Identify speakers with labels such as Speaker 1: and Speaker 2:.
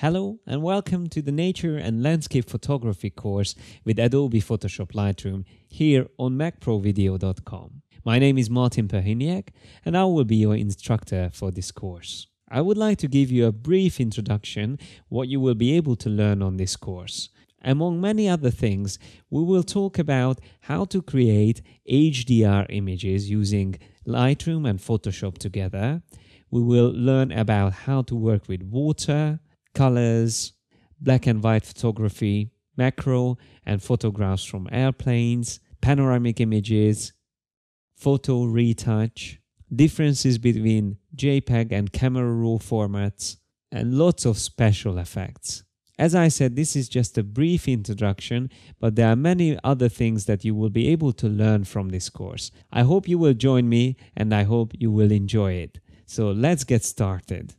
Speaker 1: Hello and welcome to the Nature and Landscape Photography course with Adobe Photoshop Lightroom here on MacProVideo.com. My name is Martin Perhiniak and I will be your instructor for this course. I would like to give you a brief introduction what you will be able to learn on this course. Among many other things, we will talk about how to create HDR images using Lightroom and Photoshop together. We will learn about how to work with water, colors, black and white photography, macro and photographs from airplanes, panoramic images, photo retouch, differences between JPEG and camera raw formats, and lots of special effects. As I said, this is just a brief introduction, but there are many other things that you will be able to learn from this course. I hope you will join me and I hope you will enjoy it. So let's get started.